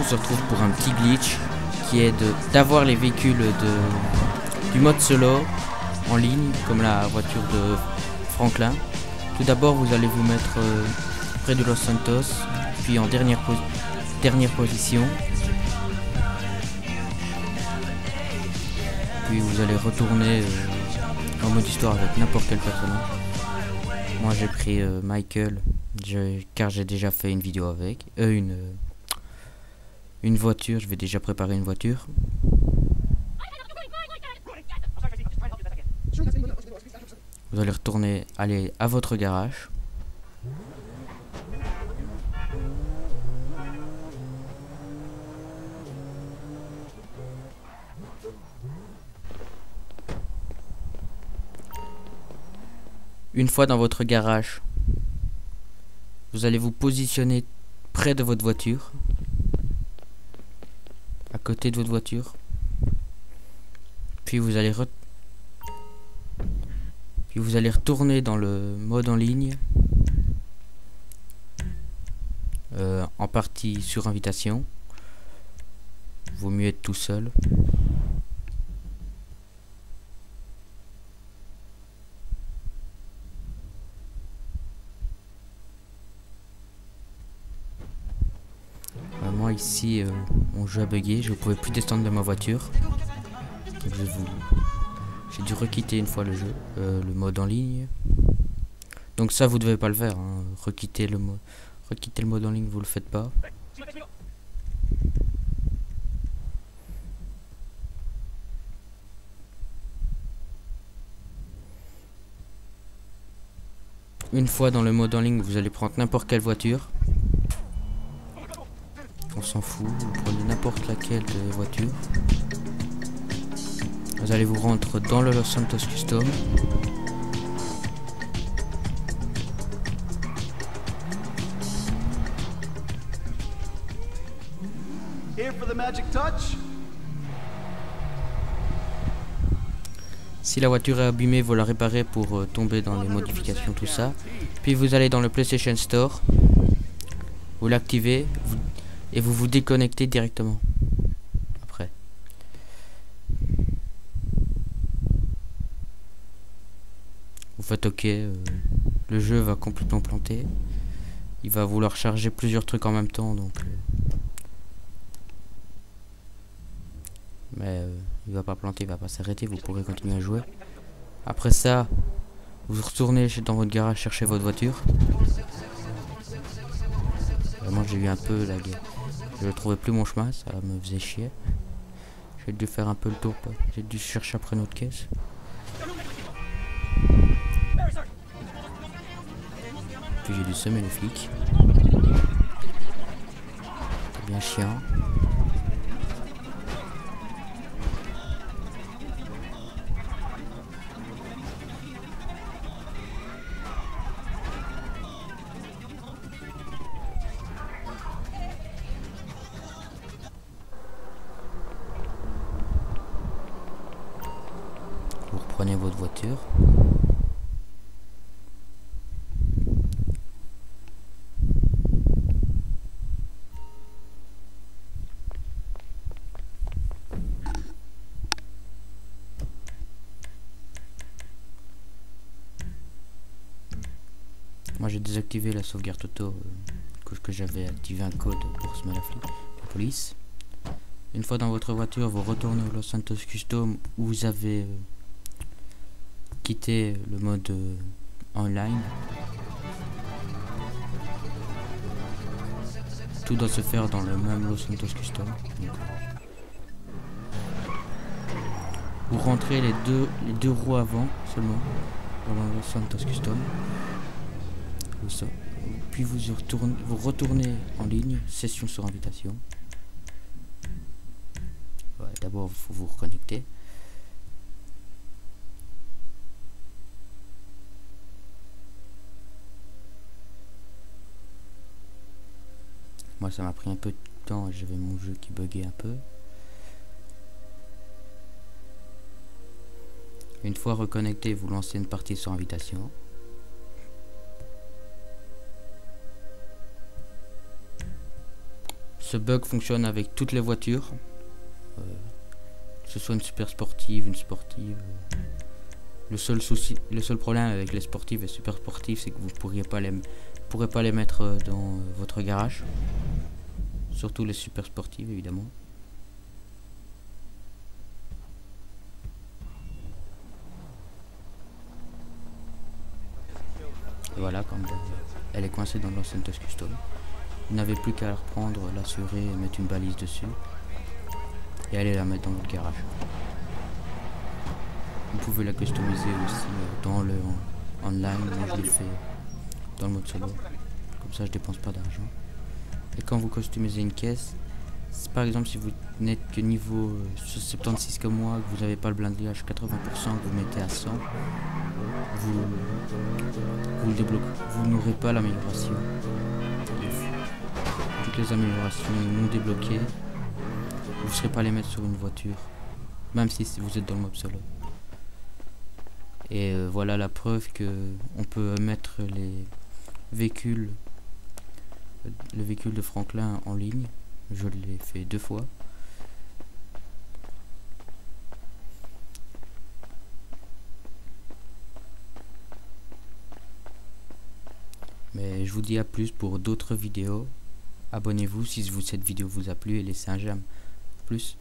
on se retrouve pour un petit glitch qui est d'avoir les véhicules du mode solo en ligne, comme la voiture de Franklin. Tout d'abord, vous allez vous mettre euh, près de Los Santos, puis en dernière, dernière position. Puis vous allez retourner euh, en mode histoire avec n'importe quel personnage. Moi j'ai pris euh, Michael car j'ai déjà fait une vidéo avec. une, une voiture, je vais déjà préparer une voiture. Vous allez retourner, aller à votre garage. Une fois dans votre garage, vous allez vous positionner près de votre voiture, à côté de votre voiture, puis vous allez vous allez retourner dans le mode en ligne, euh, en partie sur invitation. Vaut mieux être tout seul. moi ici, euh, mon jeu a bugué, je ne pouvais plus descendre de ma voiture. J'ai dû requitter une fois le jeu, euh, le mode en ligne. Donc ça, vous devez pas le faire. Hein. Requitter le mode, requitter le mode en ligne, vous le faites pas. Une fois dans le mode en ligne, vous allez prendre n'importe quelle voiture on s'en fout, vous prenez n'importe laquelle de voiture. Vous allez vous rendre dans le Los Santos Custom. Si la voiture est abîmée, vous la réparez pour euh, tomber dans les modifications, tout ça. Puis vous allez dans le PlayStation Store. Vous l'activez, vous et vous vous déconnectez directement après. Vous faites OK, euh, le jeu va complètement planter. Il va vouloir charger plusieurs trucs en même temps donc. Euh, mais euh, il va pas planter, il va pas s'arrêter, vous pourrez continuer à jouer. Après ça, vous retournez dans votre garage chercher votre voiture. Vraiment j'ai eu un peu la guerre. Je trouvais plus mon chemin, ça me faisait chier. J'ai dû faire un peu le tour. J'ai dû chercher après notre caisse. Puis j'ai dû semer le flic. C'est bien chiant. Prenez votre voiture. Moi j'ai désactivé la sauvegarde auto euh, que, j'avais activé un code pour se mettre la police. Une fois dans votre voiture, vous retournez au Los Santos Custom où vous avez euh, quitter le mode euh, online. Tout doit se faire dans le même Los Santos Custom. vous rentrez les deux, les deux roues avant seulement dans le Los Santos Custom. Puis vous retournez, vous retournez en ligne, session sur invitation. D'abord, il faut vous reconnecter. Moi ça m'a pris un peu de temps, j'avais mon jeu qui buguait un peu. Une fois reconnecté, vous lancez une partie sur invitation. Ce bug fonctionne avec toutes les voitures. Euh, que ce soit une super sportive, une sportive. euh. Le seul souci, le seul problème avec les sportives et super sportives, c'est que vous pourriez pas les, pourrez pas les mettre euh, dans votre garage. Surtout les super sportives, évidemment. Et voilà, comme elle est coincée dans Touch Custom. Vous n'avez plus qu'à la reprendre, l'assurer et mettre une balise dessus. Et aller la mettre dans votre garage. Vous pouvez la customiser aussi euh, dans le online. Je l'ai fait dans le mode solo. Comme ça je dépense pas d'argent. Et quand vous customisez une caisse, par exemple si vous n'êtes que niveau euh, 76 comme moi, que vous n'avez pas le blindage 80%, que vous mettez à 100, vous, vous, débloquez- vous n'aurez pas l'amélioration. Toutes les améliorations non débloquées, vous ne serez pas les mettre sur une voiture, même si vous êtes dans le mob solo. Et euh, voilà la preuve que on peut mettre les véhicules, euh, le véhicule de Franklin en ligne. Je l'ai fait deux fois. Mais je vous dis à plus pour d'autres vidéos. Abonnez-vous si cette vidéo vous a plu et laissez un j'aime. Plus.